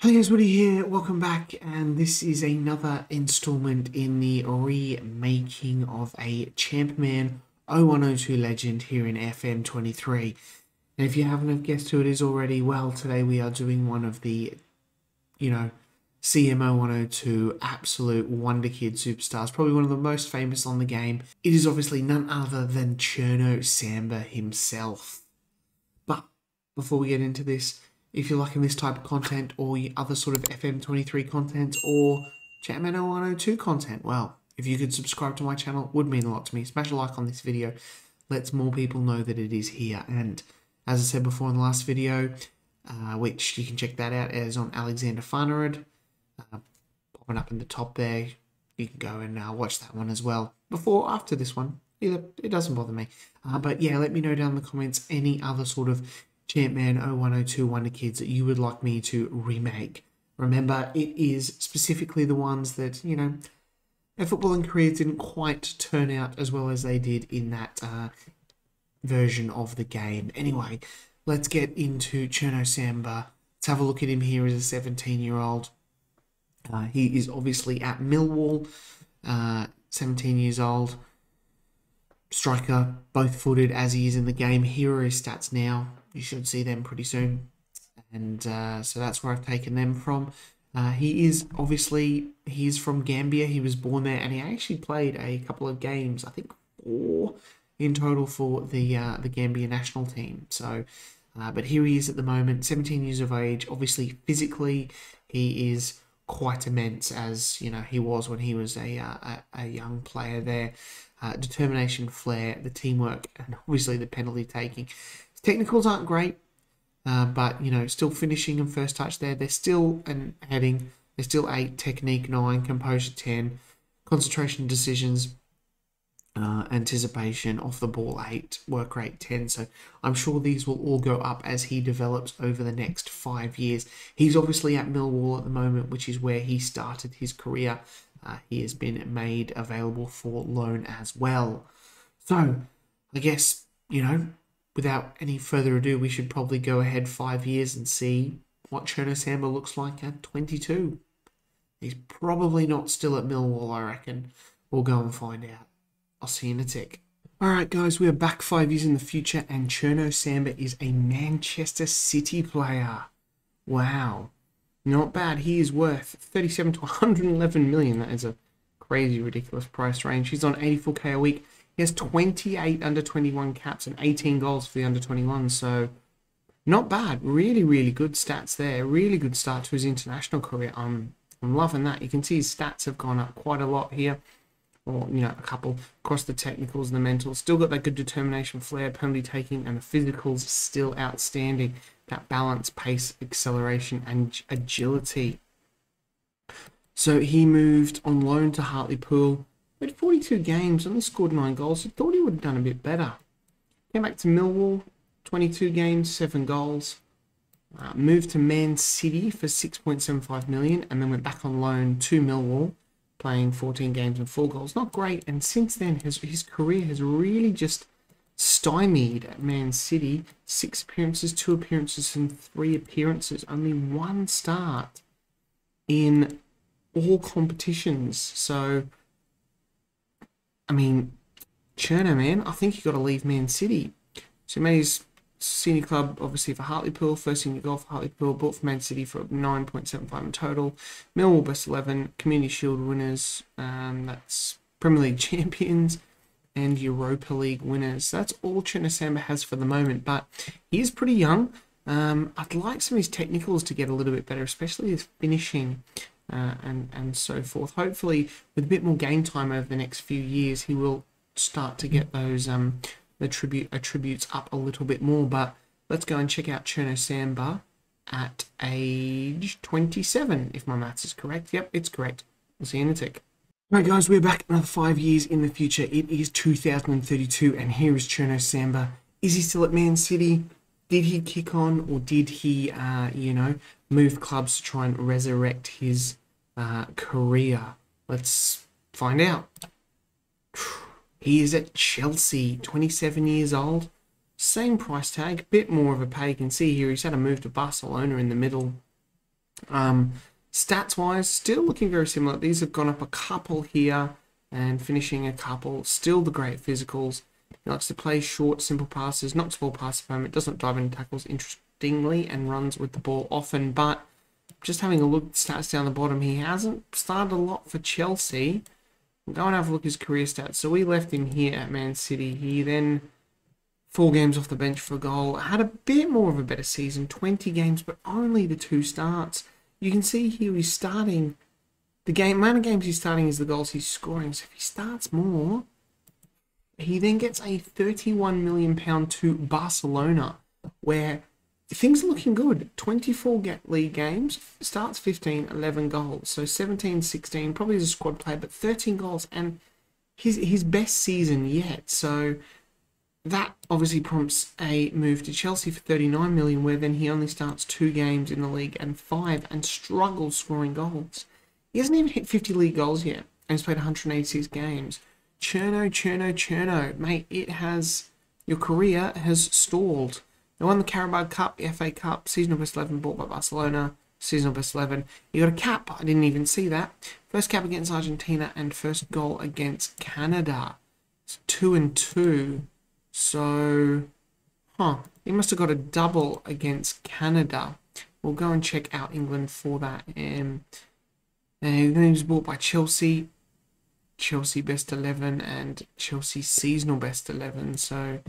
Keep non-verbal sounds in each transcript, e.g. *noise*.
Hey guys, Woody here, welcome back, and this is another installment in the remaking of a Champman 0102 Legend here in FM23. And if you haven't guessed who it is already, well, today we are doing one of the, you know, CM0102 absolute wonder kid superstars, probably one of the most famous on the game. It is obviously none other than Cherno Samba himself. But before we get into this, if you're liking this type of content or other sort of FM23 content or Champman 0102 content, well, if you could subscribe to my channel, would mean a lot to me. Smash a like on this video, lets more people know that it is here. And as I said before in the last video, uh, which you can check that out as on Alexander Farnerud, uh, popping up in the top there. You can go and uh, watch that one as well before after this one. Either it doesn't bother me. Uh, but yeah, let me know down in the comments any other sort of Champman 0102 Wonder Kids that you would like me to remake. Remember, it is specifically the ones that, you know, their footballing careers didn't quite turn out as well as they did in that uh, version of the game. Anyway, let's get into Cherno Samba. Let's have a look at him here as a 17 year old. Uh, he is obviously at Millwall, uh, 17 years old. Striker, both footed as he is in the game. Here are his stats now. You should see them pretty soon. And uh, so that's where I've taken them from. Uh, he is obviously, he's from Gambia. He was born there and he actually played a couple of games, I think four in total for the, uh, the Gambia national team. So, uh, but here he is at the moment, 17 years of age. Obviously, physically, he is quite immense as you know he was when he was a uh, a, a, young player there. Uh, determination, flair, the teamwork, and *laughs* obviously the penalty taking. His technicals aren't great, uh, but you know still finishing and first touch there. They're still an heading. They're still eight, technique nine, composure ten, concentration decisions uh, anticipation off the ball 8, work rate 10. So I'm sure these will all go up as he develops over the next five years. He's obviously at Millwall at the moment, which is where he started his career. Uh, he has been made available for loan as well. So I guess, you know, without any further ado, we should probably go ahead five years and see what Cherno Samba looks like at 22. He's probably not still at Millwall, I reckon. We'll go and find out. I'll see you in a tick. Alright guys, we are back five years in the future and Cherno Samba is a Manchester City player. Wow. Not bad. He is worth 37 to 111 million. That is a crazy, ridiculous price range. He's on 84k a week. He has 28 under 21 caps and 18 goals for the under 21. So not bad. Really, really good stats there. Really good start to his international career. I'm, I'm loving that. You can see his stats have gone up quite a lot here or you know a couple across the technicals and the mentals still got that good determination flair penalty taking and the physicals still outstanding. That balance pace acceleration and agility. So he moved on loan to hartlepool played 42 games only scored 9 goals thought he would have done a bit better. Came back to millwall 22 games 7 goals. Uh, moved to man city for 6.75 million and then went back on loan to millwall playing 14 games and four goals. Not great. And since then, his, his career has really just stymied at Man City. Six appearances, two appearances, and three appearances. Only one start in all competitions. So, I mean, Cherno, man, I think you got to leave Man City. So his senior club, obviously for Hartlepool, first senior goal for Hartlepool, bought for Man City for 9.75 in total. Millwall best 11, Community Shield winners, um, that's Premier League *laughs* champions and Europa League winners. That's all Cherno Samba has for the moment, but he is pretty young. Um, I'd like some of his technicals to get a little bit better, especially his finishing uh, and, and so forth. Hopefully, with a bit more game time over the next few years, he will start to get those um, attribute attributes up a little bit more. But let's go and check out Cherno Samba at age 27, if my maths is correct. Yep, it's correct. We'll see you in a tick. Right guys, we're back another five years in the future. It is 2032 and here is Cherno Samba. Is he still at Man City? Did he kick on or did he, uh, you know, move clubs to try and resurrect his uh, career? Let's find out. He is at Chelsea, 27 years old. Same price tag, bit more of a pay. You can see here he's had a move to Barcelona in the middle. Um, stats wise, still looking very similar. These have gone up a couple here and finishing a couple. Still the great physicals. He likes to play short, simple passes, not small passes at the moment, doesn't dive into tackles interestingly, and runs with the ball often. But just having a look at stats down the bottom, he hasn't started a lot for Chelsea. We'll go and have a look at his career stats. So we left him here at Man City. He then four games off the bench for a goal. Had a bit more of a better season, 20 games, but only the two starts. You can see here he's starting. The game amount of games he's starting is the goals he's scoring. So if he starts more, he then gets a 31 million pound to Barcelona, where things are looking good. 24 league games, starts 15, 11 goals. So 17, 16, probably as a squad player, but 13 goals and his his best season yet. So that obviously prompts a move to Chelsea for 39 million, where then he only starts two games in the league and five and struggles scoring goals. He hasn't even hit 50 league goals yet and he's played 186 games. Cherno, Cherno, Cherno, mate, it has your career has stalled. They won the Carabao Cup, the FA Cup, seasonal best 11 bought by Barcelona, seasonal best 11. You got a cap, I didn't even see that. First cap against Argentina and first goal against Canada. It's two and two. So, huh, he must have got a double against Canada. We'll go and check out England for that. Um, and then he was bought by Chelsea, Chelsea best 11 and Chelsea seasonal best 11. So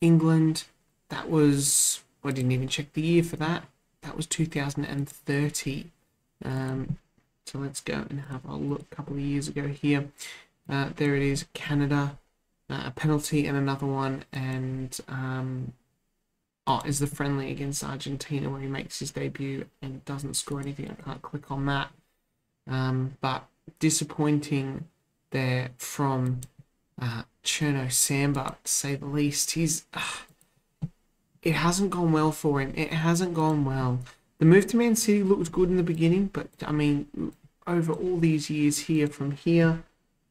England, that was, I didn't even check the year for that. That was 2030. Um, so let's go and have a look a couple of years ago here. Uh, there it is, Canada, uh, a penalty and another one. And um, oh, is the friendly against Argentina where he makes his debut and doesn't score anything. I can't click on that. Um, but disappointing there from uh, Cherno Samba, to say the least. He's uh, it hasn't gone well for him. It hasn't gone well. The move to Man City looked good in the beginning, but I mean, over all these years here, from here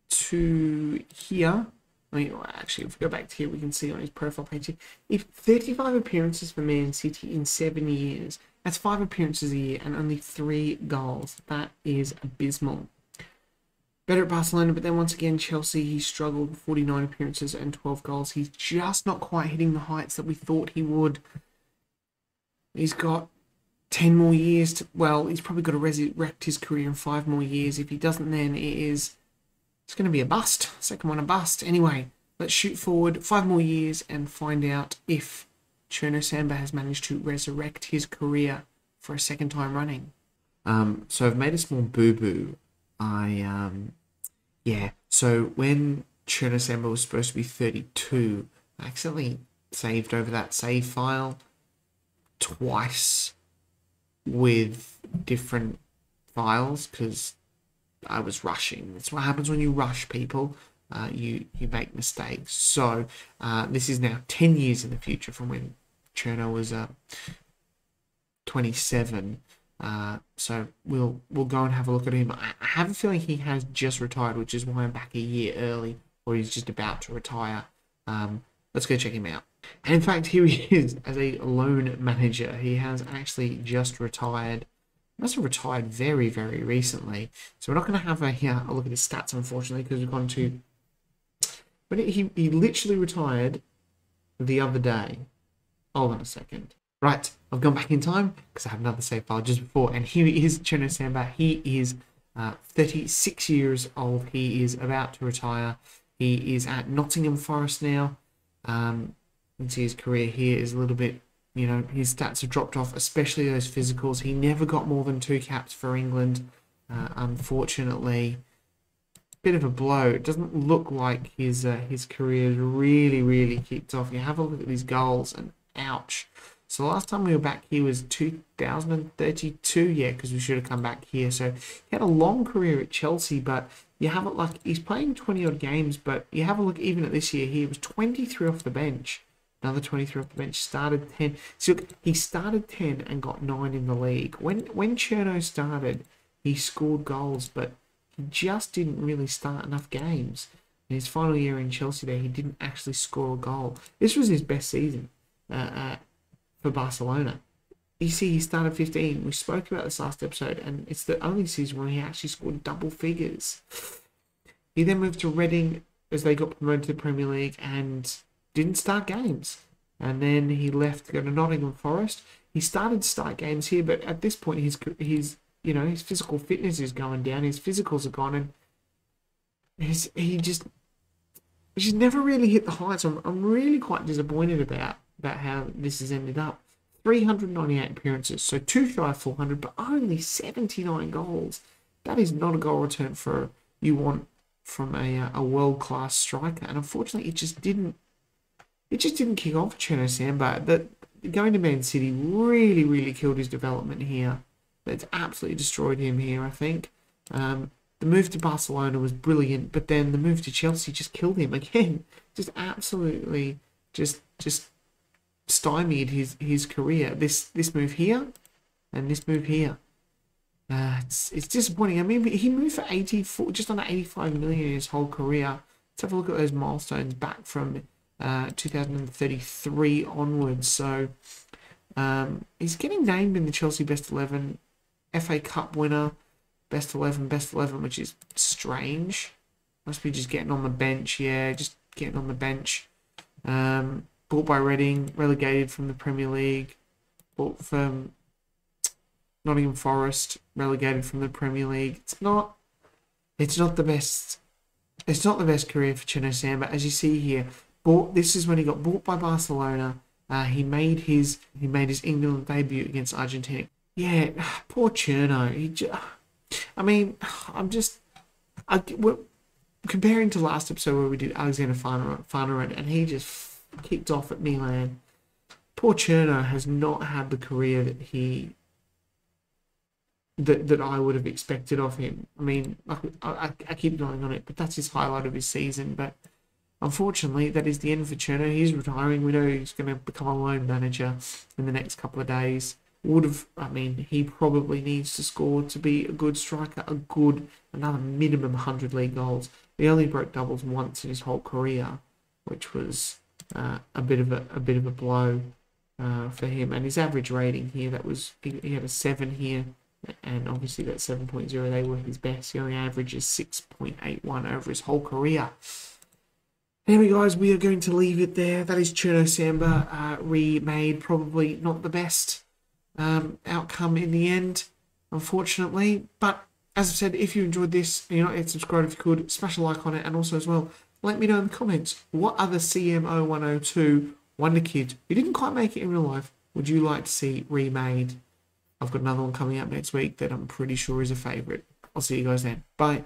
to here, I mean, actually, if we go back to here, we can see on his profile page here, if 35 appearances for Man City in seven years, that's five appearances a year and only three goals. That is abysmal better at Barcelona, but then once again, Chelsea, he struggled 49 appearances and 12 goals. He's just not quite hitting the heights that we thought he would. He's got 10 more years to, well, he's probably got to resurrect his career in five more years. If he doesn't, then it is, it's going to be a bust. Second one, a bust. Anyway, let's shoot forward five more years and find out if Cherno Samba has managed to resurrect his career for a second time running. Um, so I've made a small boo-boo. I um, yeah, so when Cherno Samba was supposed to be 32, I accidentally saved over that save file twice with different files because I was rushing. That's what happens when you rush people. Uh, you you make mistakes. So uh, this is now 10 years in the future from when Cherno was uh, 27. Uh, so we'll we'll go and have a look at him. I have a feeling he has just retired, which is why I'm back a year early, or he's just about to retire. Um, let's go check him out. And in fact, here he *laughs* is as a loan manager. He has actually just retired. Must have retired very, very recently. So we're not going to have a, *laughs* yeah, a look at his stats, unfortunately, because we've gone to. But he, he literally retired the other day. Hold on a second. Right, I've gone back in time because I have another save file just before, and here is Cherno Samba. He is uh, 36 years old. He is about to retire. He is at Nottingham Forest now. Um, you can see his career here is a little bit, you know, his stats have dropped off, especially those physicals. He never got more than two caps for England, uh, unfortunately. Bit of a blow. It doesn't look like his uh, his career has really, really kicked off. You have a look at these goals, and ouch. So last time we were back here was 2032, yeah, because we should have come back here. So he had a long career at Chelsea, but you have it like he's playing 20 odd games, but you have a look even at this year, he was 23 off the bench. Another 23 off the bench, started 10. So look, he started 10 and got 9 in the league. When when Cherno started, he scored goals, but he just didn't really start enough games. In his final year in Chelsea there, he didn't actually score a goal. This was his best season. Uh, uh, for Barcelona. you see, he started 15. We spoke about this last episode, and it's the only season where he actually scored double figures. He then moved to Reading as they got promoted to the Premier League and didn't start games. And then he left to go to Nottingham Forest. He started to start games here, but at this point, his his you know his physical fitness is going down. His physicals are gone, and his, he just he's never really hit the heights. I'm I'm really quite disappointed about about how this has ended up. 398 appearances, so two shy of 400, but only 79 goals. That is not a goal return for you want from a, uh, a world class striker, and unfortunately, it just didn't. It just didn't kick off Cherno Samba. That going to Man City really, really killed his development here. That's absolutely destroyed him here. I think um, the move to Barcelona was brilliant, but then the move to Chelsea just killed him again. *laughs* Just absolutely, just just stymied his his career. This this move here, and this move here. Uh, it's it's disappointing. I mean, he moved for 84, just under 85 million in his whole career. Let's have a look at those milestones back from uh, 2033 onwards. So um, he's getting named in the Chelsea Best 11, FA Cup winner, Best 11, Best 11, which is strange. Must be just getting on the bench. Yeah, just getting on the bench. Um, bought by Reading, relegated from the Premier League. Bought from Nottingham Forest, relegated from the Premier League. It's not. It's not the best. It's not the best career for Cherno Samba, as you see here. Bought. This is when he got bought by Barcelona. Uh, he made his he made his England debut against Argentina. Yeah, *sighs* poor Cherno. He. Just, I mean, *sighs* I'm just. I, comparing to last episode where we did Alexander Farnerud, and he just kicked off at Milan. Poor Cherno has not had the career that he that that I would have expected of him. I mean, I, I, I, keep going on it, but that's his highlight of his season. But unfortunately, that is the end for Cherno. He's retiring. We know he's going to become a loan manager in the next couple of days. Would have, I mean, he probably needs to score to be a good striker, a good, another minimum 100 league goals. He only broke doubles once in his whole career, which was uh, a bit of a, a bit of a blow uh, for him. And his average rating here, that was he, he had a seven here and obviously that 7.0 they were his best. He only averages 6.81 over his whole career. Anyway, guys, we are going to leave it there. That is Cherno Samba uh, remade. Probably not the best um, outcome in the end, unfortunately. But as I said, if you enjoyed this and you're not yet subscribed, if you could, smash a like on it. And also, as well, let me know in the comments what other CM0102 Wonder Kids who didn't quite make it in real life would you like to see remade? I've got another one coming up next week that I'm pretty sure is a favourite. I'll see you guys then. Bye.